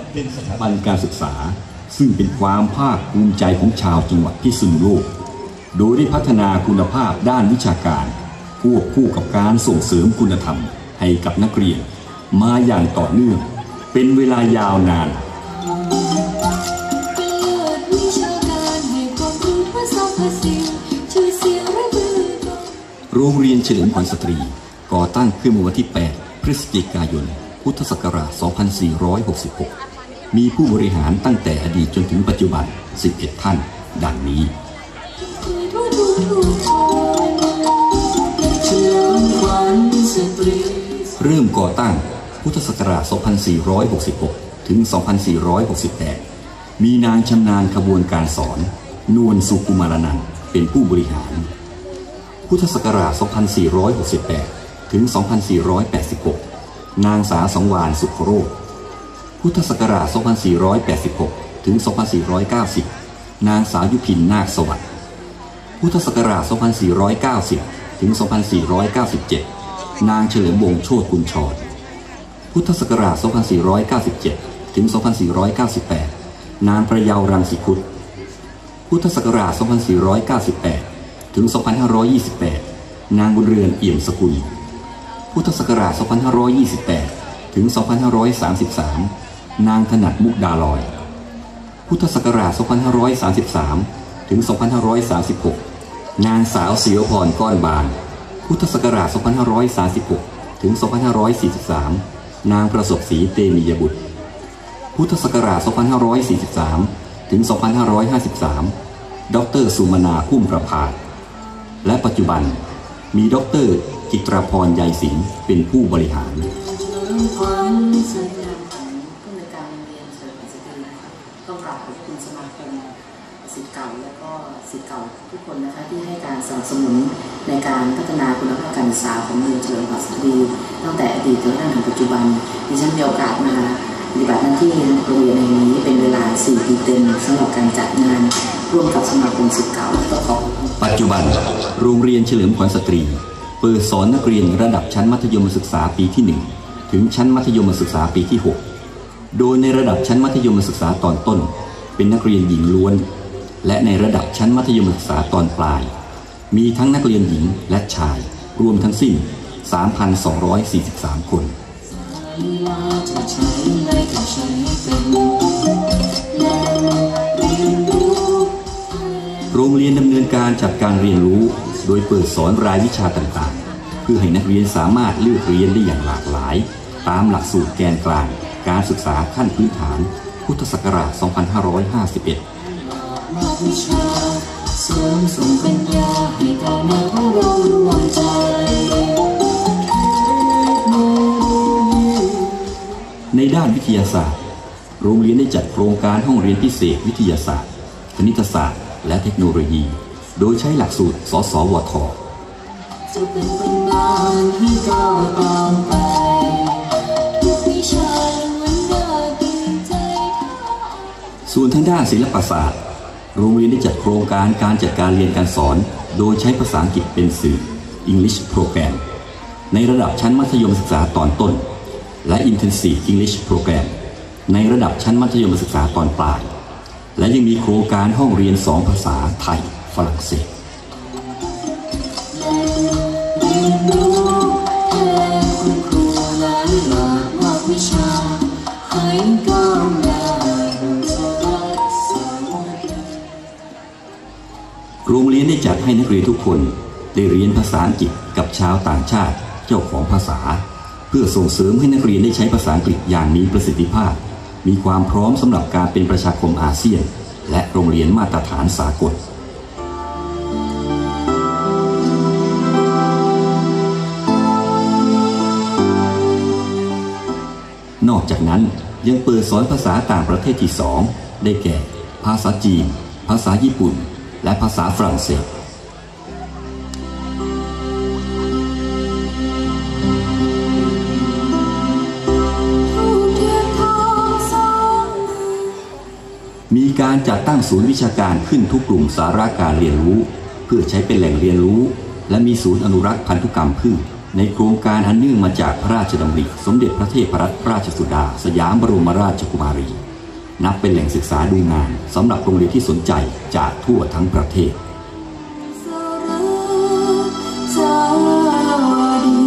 นับเป็นสถาบันการศึกษา ซึ่งเป็นความภาคภูมิใจของชาวจังหวัดพิษณุโลก โดยได้พัฒนาคุณภาพด้านวิชาการควบคู่กับการส่งเสริมคุณธรรมให้กับนักเรียน มาอย่างต่อเนื่อง เป็นเวลายาวนานโรงเรียนเฉลิมขวัญสตรี ก่อตั้งขึ้นเมื่อวันที่ 8 พฤศจิกายน พุทธศักราช 2466 มีผู้บริหารตั้งแต่อดีตจนถึงปัจจุบัน 11 ท่าน ดังนี้เริ่มก่อตั้งพุทธศักราช 2466 ถึง 2468 มีนางชำนาญขบวนการสอน นวลสุกุมารนันเป็นผู้บริหาร พุทธศักราช 2468 ถึง 2486 นางสาสังวานสุขโรธ พุทธศักราช 2486 ถึง 2490 นางสาวยุพินนาคสวัสดิ์ พุทธศักราช 2490 ถึง 2497 นางเฉลิมวงศ์โชติกุลชร พุทธศักราช 2497 ถึง 2498 นางประยาวรังสิคุตพุทธศักราช 2498 ถึง 2528 นางบุญเรือนเอี่ยมสกุล พุทธศักราช 2528 ถึง 2533 นางถนัดมุกดาลอย พุทธศักราช 2533 ถึง 2536 นางสาวศิวพรก้อนบาน พุทธศักราช 2536 ถึง 2543 นางประสบศรีเตมียบุตร พุทธศักราช 2543 ถึง 2553 ดรสุมนาพุ่มประพาสและปัจจุบันมีดรจิตรพรใยสิงเป็นผู้บริหาร ศิษย์เก่าและก็ศิษย์เก่าทุกคนนะคะที่ให้การสนับสนุนในการพัฒนาคุณภาพการศึกษาของโรงเรียนเฉลิมขวัญสตรีตั้งแต่อดีตจนกระทั่งถึงปัจจุบันดิฉันมีโอกาสมาปฏิบัติหน้าที่ในโรงเรียนแห่งนี้เป็นเวลา4ปีเต็มสำหรับการจัดงานร่วมกับสมาคมศิษย์เก่าก็ขอบคุณปัจจุบัน โรงเรียนเฉลิมขวัญสตรี เปิดสอนนักเรียนระดับชั้นมัธยมศึกษาปีที่ 1 ถึงชั้นมัธยมศึกษาปีที่ 6 โดยในระดับชั้นมัธยมศึกษาตอนต้น เป็นนักเรียนหญิงล้วน และในระดับชั้นมัธยมศึกษาตอนปลาย มีทั้งนักเรียนหญิงและชาย รวมทั้งสิ้น 3,243 คนโรงเรียนดำเนินการจัดการเรียนรู้ โดยเปิดสอนรายวิชาต่างๆ เพื่อให้นักเรียนสามารถเลือกเรียนได้อย่างหลากหลาย ตามหลักสูตรแกนกลาง การศึกษาขั้นพื้นฐาน พุทธศักราช 2551 ภาควิชาเสริมส่งปัญญาให้ก้าวหน้าของเรารวมใจในด้านวิทยาศาสตร์ โรงเรียนได้จัดโครงการห้องเรียนพิเศษวิทยาศาสตร์ คณิตศาสตร์ และเทคโนโลยี โดยใช้หลักสูตร สสวทจะเป็นปัญญาให้ก้าวตามไปทุกวิชาล้วนน่าตื่นใจส่วนทางด้านศิลปศาสตร์ โรงเรียนได้จัดโครงการการจัดการเรียนการสอน โดยใช้ภาษาอังกฤษเป็นสื่อ English Program ในระดับชั้นมัธยมศึกษาตอนต้น และ Intensive English Program ในระดับชั้นมัธยมศึกษาตอนปลาย และยังมีโครงการห้องเรียนสองภาษาไทยฝรั่งเศส ให้นักเรียนทุกคนได้เรียนภาษาอังกฤษกับชาวต่างชาติเจ้าของภาษา เพื่อส่งเสริมให้นักเรียนได้ใช้ภาษาอังกฤษอย่างมีประสิทธิภาพ มีความพร้อมสำหรับการเป็นประชาคมอาเซียน และโรงเรียนมาตรฐานสากลนอกจากนั้นยังเปิดสอนภาษาต่างประเทศที่สองได้แก่ ภาษาจีน ภาษาญี่ปุ่น และภาษาฝรั่งเศส ศูนย์วิชาการขึ้นทุกกลุ่มสาระการเรียนรู้ เพื่อใช้เป็นแหล่งเรียนรู้ และมีศูนย์อนุรักษ์พันธุกรรมพืชในโครงการอันเนื่องมาจากพระราชดำริสมเด็จพระเทพรัตนราชสุดา สยามบรมราชกุมารี นับเป็นแหล่งศึกษาดูงานสำหรับโรงเรียนที่สนใจจากทั่วทั้งประเทศสระจาวดี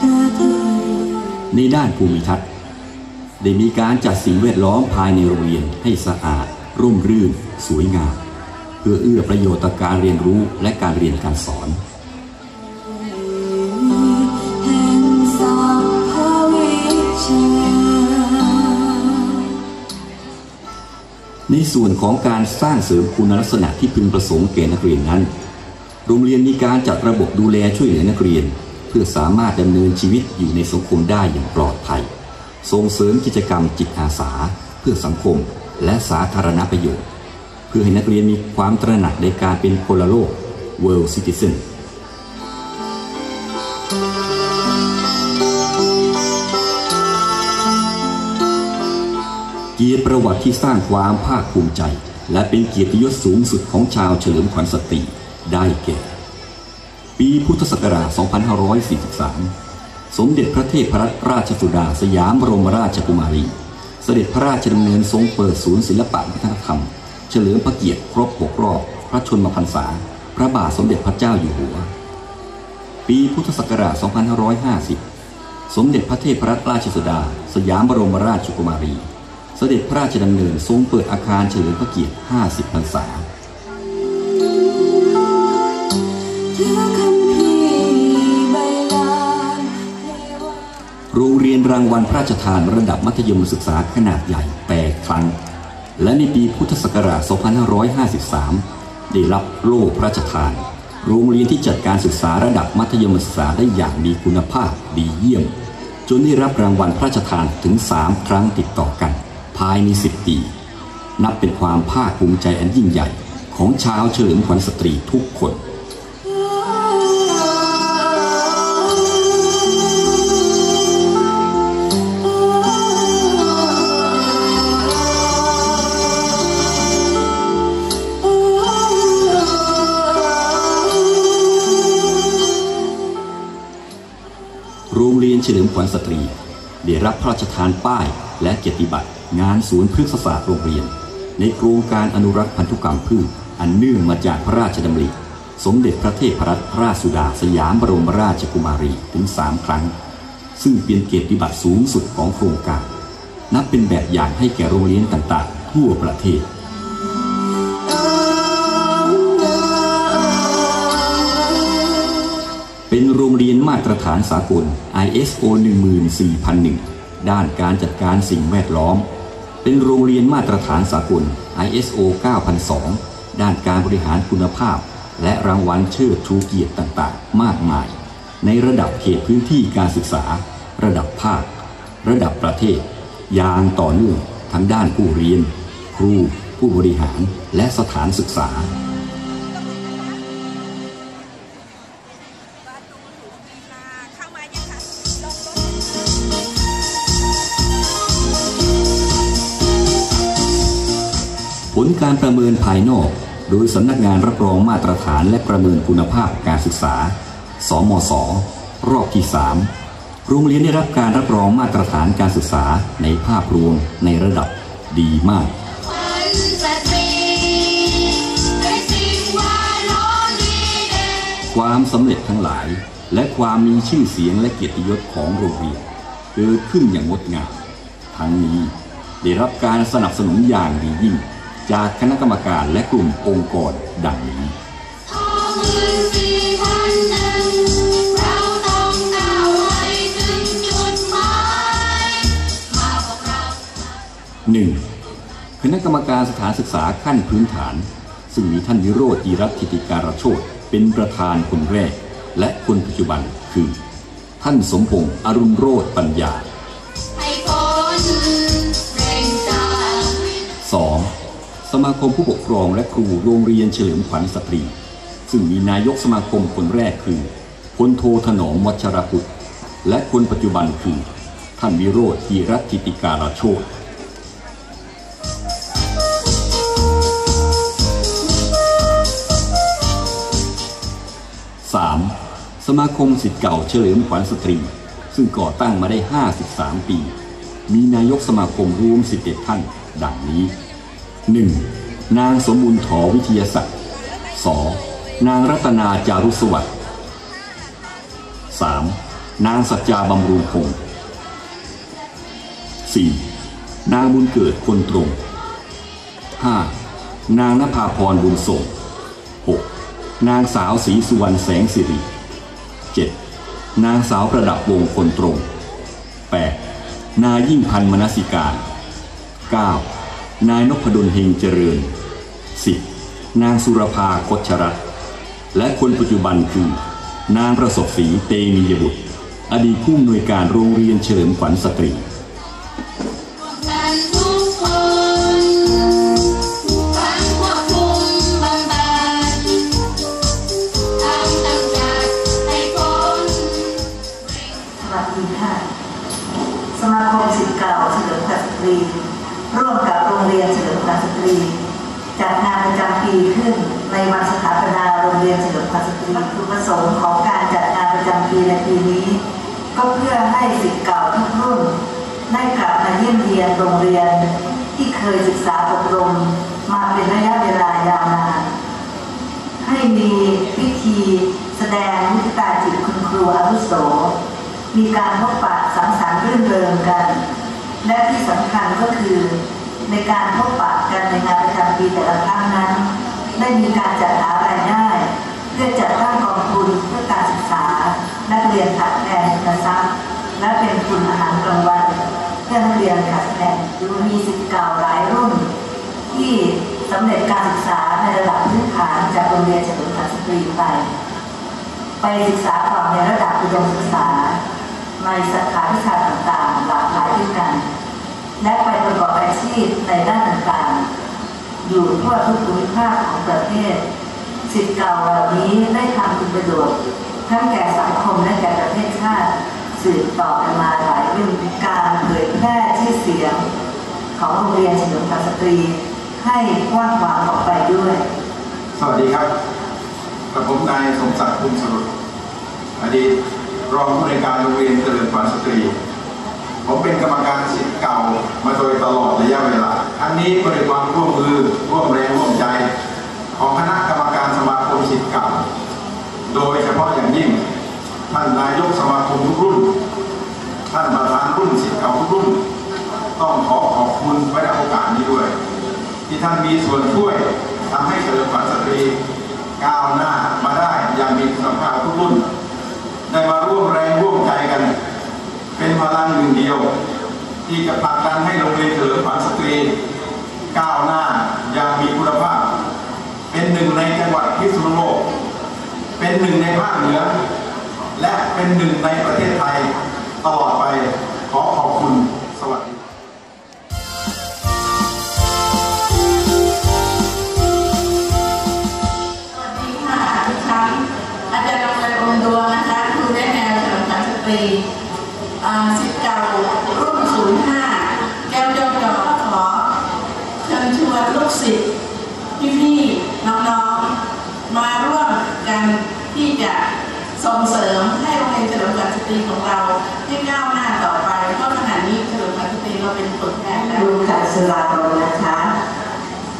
ประเทศในด้านภูมิทัศน์ได้มีการจัดสิ่งแวดล้อมภายในโรงเรียนให้สะอาด ร่มรื่น สวยงาม เพื่อเอื้อประโยชน์ต่อการเรียนรู้และการเรียนการสอนแห่งสัพพวิชาในส่วนของการสร้างเสริมคุณลักษณะที่พึงประสงค์แก่นักเรียนนั้น โรงเรียนมีการจัดระบบดูแลช่วยเหลือนักเรียน เพื่อสามารถดำเนินชีวิตอยู่ในสังคมได้อย่างปลอดภัย ส่งเสริมกิจกรรมจิตอาสา เพื่อสังคมและสาธารณประโยชน์ เพื่อให้นักเรียนมีความตระหนักในการเป็นพลโลก world citizen เกียรติประวัติที่สร้างความภาคภูมิใจ และเป็นเกียรติยศสูงสุดของชาวเฉลิมขวัญสตรีได้แก่ ปีพุทธศักราช 2543 สมเด็จพระเทพรัตนราชสุดาสยามบรมราชกุมารี เสด็จพระราชดำเนินทรงเปิดศูนย์ศิลปะวัฒนธรรม เฉลิมพระเกียรติครบหกรอบ พระชนมพรรษา พระบาทสมเด็จพระเจ้าอยู่หัว ปีพุทธศักราช 2550 สมเด็จพระเทพรัตนราชสุดา สยามบรมราชกุมารี เสด็จพระราชดำเนินทรงเปิดอาคารเฉลิมพระเกียรติ 50 พรรษา โรงเรียนรางวัลพระราชทานระดับมัธยมศึกษาขนาดใหญ่ 8 ครั้ง และในปีพุทธศักราช 2553 ได้รับโล่พระราชทาน โรงเรียนที่จัดการศึกษาระดับมัธยมศึกษาได้อย่างมีคุณภาพดีเยี่ยม จนได้รับรางวัลพระราชทานถึง 3 ครั้งติดต่อกัน ภายใน 10 ปี นับเป็นความภาคภูมิใจอันยิ่งใหญ่ ของชาวเฉลิมขวัญสตรีทุกคน เฉลิมขวัญสตรี ได้รับพระราชทานป้ายและเกียรติบัตร งานศูนย์พฤกษศาสตร์โรงเรียน ในโครงการอนุรักษ์พันธุกรรมพืชอันเนื่องมาจากพระราชดำริ สมเด็จพระเทพรัตนราชสุดาสยามบรมราชกุมารีถึง3ครั้ง ซึ่งเป็นเกียรติบัตรสูงสุดของโครงการ นับเป็นแบบอย่างให้แก่โรงเรียนต่างๆ ทั่วประเทศ ตรฐานสากล ISO 14001 ด้านการจัดการสิ่งแวดล้อม เป็นโรงเรียนมาตรฐานสากล ISO 9002 ด้านการบริหารคุณภาพ และรางวัลเชิดชูเกียรติต่างๆ มากมาย ในระดับเขตพื้นที่การศึกษา ระดับภาค ระดับประเทศ อย่างต่อเนื่องทั้งด้านผู้เรียน ครู ผู้บริหาร และสถานศึกษาเข้า ประเมินภายนอก โดยสำนักงานรับรองมาตรฐานและประเมินคุณภาพการศึกษา สมศรอบที่ 3 โรงเรียนได้รับการรับรองมาตรฐานการศึกษาในภาพรวมในระดับดีมากความสำเร็จทั้งหลาย และความมีชื่อเสียงและเกียรติยศของโรงเรียนเกิดขึ้นอย่างงดงาม ทั้งนี้ได้รับการสนับสนุนอย่างดียิ่ง จากคณะกรรมการและกลุ่มองค์กรดังนี้หนึ่งคณะกรรมการสถานศึกษาขั้นพื้นฐาน ซึ่งมีท่านวิโรธจีรัตทิติการโชตเป็นประธานคนแรก และคนปัจจุบันคือ ท่านสมพงษ์อรุณโรธปัญญาให้คนเร่งใจ 2. สมาคมผู้ปกครองและครูโรงเรียนเฉลิมขวัญสตรี ซึ่งมีนายกสมาคมคนแรกคือพลโทถนอมวัชรพุทธและคนปัจจุบันคือ ท่านวิโรธจีรัติติการโชต 3. สมาคมสิทธิ์เก่าเฉลิมขวัญสตรี ซึ่งก่อตั้งมาได้ 53 ปี มีนายกสมาคมรวม 11 ท่าน ดังนี้ 1. นางสมบูรณ์ถอวิทยาศักดิ์ 2. นางรัตนาจารุสวัสดิ์ 3. นางสัจจาบำรุงพงศ์ 4. นางบุญเกิดคนตรง 5. นางนภาพรบุญส่ง 6. นางสาวศรีสุวรรณแสงสิริ 7. นางสาวประดับวงคนตรง 8. นายิ่งพันมนสิการ 9. นายนพดลเฮงเจริญ 10. นางสุรภาคชรัตและคนปัจจุบันคือ นางประสบศรีเตมียบุตร อดีตผู้อำนวยการโรงเรียนเฉลิมขวัญสตรีกันทุกคนฟังพวกคุมบำบัดทำตำจัดให้พ้นสวัสดีค่ะสมาคมศิษย์เก่าเฉลิมขวัญสตรี ร่วมกับโรงเรียนเฉลิมขวัญสตรีจัดงานประจำปีขึ้นในวันสถาปนาโรงเรียนเฉลิมขวัญสตรีวัตถุประสงค์ของการจัดงานประจำปีในปีนี้ ก็เพื่อให้ศิษย์เก่าทุกรุ่นได้กลับมาเยี่ยมเยียนโรงเรียนที่เคยศึกษาอบรมมาเป็นระยะเวลายาวนานให้มีพิธีแสดงมุทิตาจิตคุณครูอาวุโส มีการพบปะสังสรรค์รื่นเริงกัน และที่สำคัญก็คือในการพบปะกันในงานประจำปีแต่ละครั้งนั้น ได้มีการจัดหารายได้ เพื่อจัดตั้งกองทุนเพื่อการศึกษา นักเรียนขาดแคลนทุนทรัพย์และเป็นทุนอาหารกลางวันเพื่อนักเรียนขาดแคลนมีสิทธิ์เก่าหลายรุ่น ที่สำเร็จการศึกษาในระดับพื้นฐานจากโรงเรียนเฉลิมพระสตรีไป ไปศึกษาต่อในระดับอุดมศึกษาในสาขาวิชาต่างๆ หลากหลายด้วยกัน และไปประกอบอาชีพในด้านต่างๆ อยู่ทั่วทุกภูมิภาคของประเทศสิทธิ์เก่าเหล่านี้ได้ทำคุณประโยชน์ทั้งแก่สังคมและแก่ประเทศชาติ สืบต่อกันมาหลายรุ่นการเผยแพร่ชื่อเสียง ของโรงเรียนเฉลิมพระสตรี ให้กว้างขวางออกไปด้วย สวัสดีครับกระผมนายสมศักดิ์ภูมิสรุปอดีตรองผู้ในการโรงเรียนเจริญขวัญสตรี ผมเป็นกรรมการสิทธิามาโดยตลอดระยะเวลาอันนี้ก็ด้วยความร่วมมือร่วมแรงร่วมใจ ของคณะกรรมการสมาคมสิทธิ์เก่า โดยเฉพาะอย่างยิ่ง ท่านนายกสมาคมทุกรุ่น ท่านประธานรุ่นสิทธิ์เก่าทุกรุ่น ต้องขอขอบคุณไว้ในโอกาสนี้ด้วย ที่ท่านมีส่วนช่วยทำให้เฉลิมขวัญสตรีก้าวหน้ามาได้อย่างมีคุณภาพทุกรุ่น ได้มาร่วมแรงร่วมใจกัน เป็นพลังหนึ่งเดียว ที่จะผลักดันให้โรงเรียนเฉลิมขวัญสตรี ก้าวหน้าอย่างมีคุณภาพ เป็นหนึ่งในจังหวัดพิษณุโลก เป็นหนึ่งในภาคเหนือ และเป็นหนึ่งในประเทศไทยตลอดไปขอขอบคุณสวัสดีสวัสดีค่ะดิฉันอาจารย์ดรอมดวงนะคะครูได้แนวเฉลิมขวัญสตรี สิทธิ์เก่ารุ่น05แก้วเจ้าจอขอเชิญชวนลูกศิษย์พี่ๆน้องๆ มาร่วมกันที่จะส่งเสริมให้โรงเรียนเฉลิมขวัญสตรีของเราให้ก้าวหน้าต่อไปเพราะขณะนี้เฉลิมขวัญสตรีเราเป็นผลแทนแล้วดูขัดสลาโดนะคะ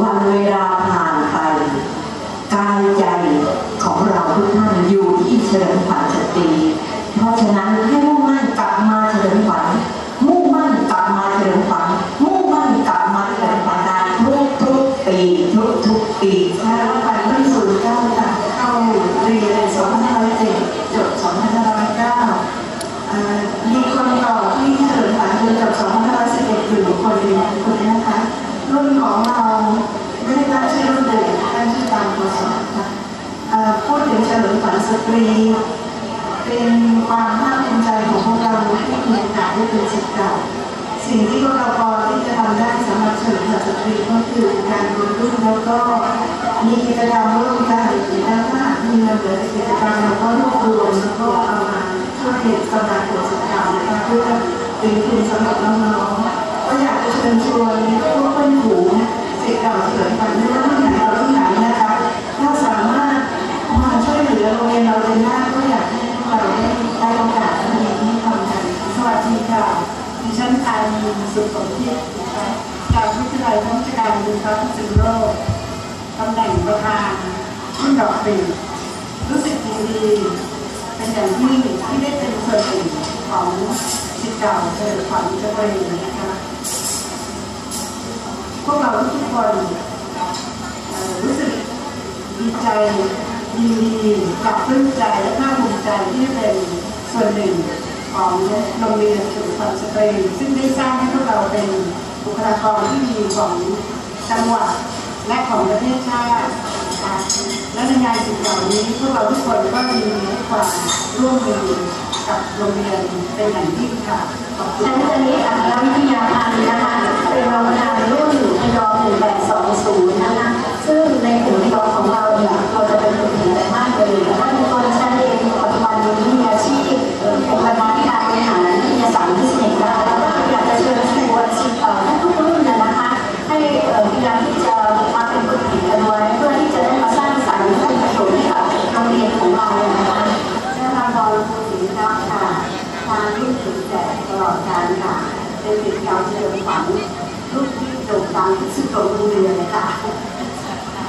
วันเวลาผ่านไปกายใจของเราทุกท่านอยู่ที่เฉลิมขวัญสตรีเพราะฉะนั้นให้มุ่งมั่ นก ได้เป็นศิษย์เก่า สิ่งที่พวกเราพอที่จะทำได้สำหรับเฉลิมพระสตรีก็คือการรวมรุ่นแล้วก็มีกิจกรรมร่วมกันแล้วถ้าหามีเงินเหลือในกิจกรรมแล้วก็รวบรวมแล้วก็เอามาช่วยสำหรับคนศิษย์เก่านะคะเพื่อเป็นทุนสำหรับน้องๆก็อยากจะเชิญชวน ทานีสุขสมคิดนะคะจากวิทยาลัยราชการดินฟ้าพิษณุโลกตำแหน่งประธานขึ้นดอกปีรู้สึกดีดีเป็นอย่างยิ่งที่ได้เป็นส่วนหนึ่งของสิทธิ์เก่าเกิดขวัญเจริญนะคะพวกเราทุกคนรู้สึกดีใจยินดีปรับปลื้มใจและภาคภูมิใจที่ได้เป็นส่วนหนึ่ง ของโรงเรียนชุมชนสตรีซึ่งได้สร้างให้พวกเราเป็นบุคลากรที่ดีของจังหวัดและของประเทศชาตินะคะและในงานสิ่งเหล่านี้พวกเราทุกคนก็ยินดีความร่วมมือกับโรงเรียนเป็นอย่างยิ่งค่ะขอบคุณชั้นคณิตอัครวิทยาพันธ์นะคะเป็นโรงงานรุ่นพยอ1820นย์นะคะซึ่งในกลุ่มพยอของเราเนี่ยเราจะเป็นกลุ่ม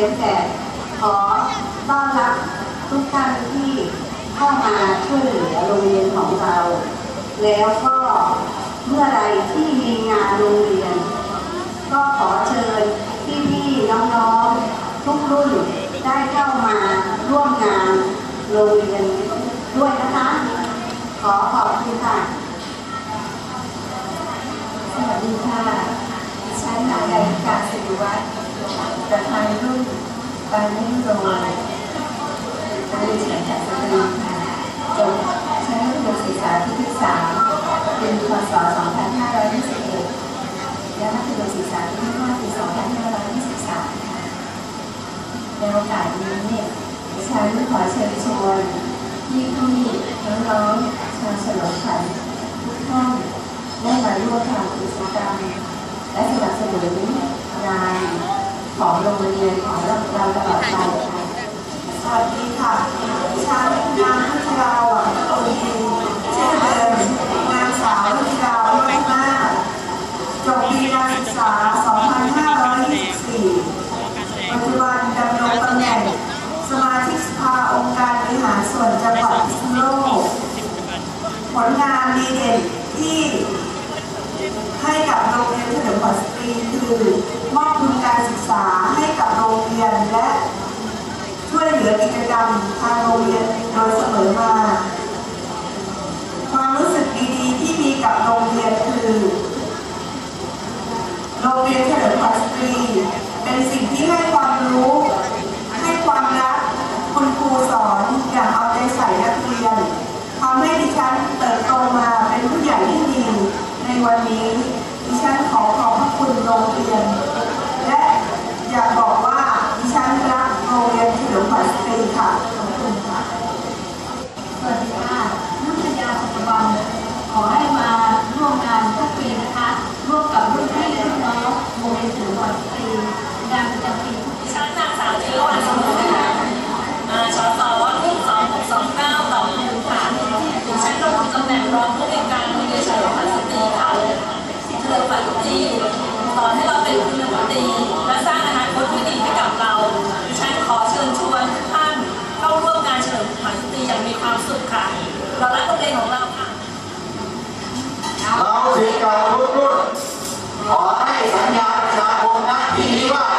เพียงแต่ขอต้อนรับทุกท่านที่เข้ามาช่วยเหลือโรงเรียนของเรา แล้วก็เมื่อไรที่มีงานโรงเรียน ก็ขอเชิญพี่ๆน้องๆทุกรุ่นได้เข้ามาร่วมงานโรงเรียนด้วยนะคะ ขอขอบคุณค่ะ สวัสดีค่ะ ฉันนายานิกาสิริวัฒน์ ประธานรุ่นบานิ่งโรยโรงเรียนเฉลิมพระสตรีค่ะจบชั้นมัธยมศึกษาปีที่สามเป็นพศ2521 และมัธยมศึกษาที่ห้าปี2523ค่ะในโอกาสนี้เนี่ยฉันขอเชิญชวนพี่พี่ๆน้องๆชาวเฉลิมขวัญทุกท่านได้มาร่วมทำกิจกรรมและสนับสนุน ของโรงเรียนของเราเราตลอดไปสวัสดีค่ะดิฉันนางพัชราหวังโอดีชื่อเดิมนางสาวพัชราวัฒนาจบปีการศึกษา 2524ปัจจุบันดำรงตำแหน่งสมาชิกสภาองค์การบริหารส่วนจังหวัดพิษณุโลกผลงานดีเด่นที่ให้กับโรงเรียนเฉลิมขวัญสตรีคือ ษาให้กับโรงเรียนและช่วยเหลือกิจกรรมทางโรงเรียนโดยเสมอมา เรารักโรงเรียนของเราค่ะเราสิทธิ์เก่าทุกรุ่นขอให้สัญญาประชาคมนักที่นี้ว่า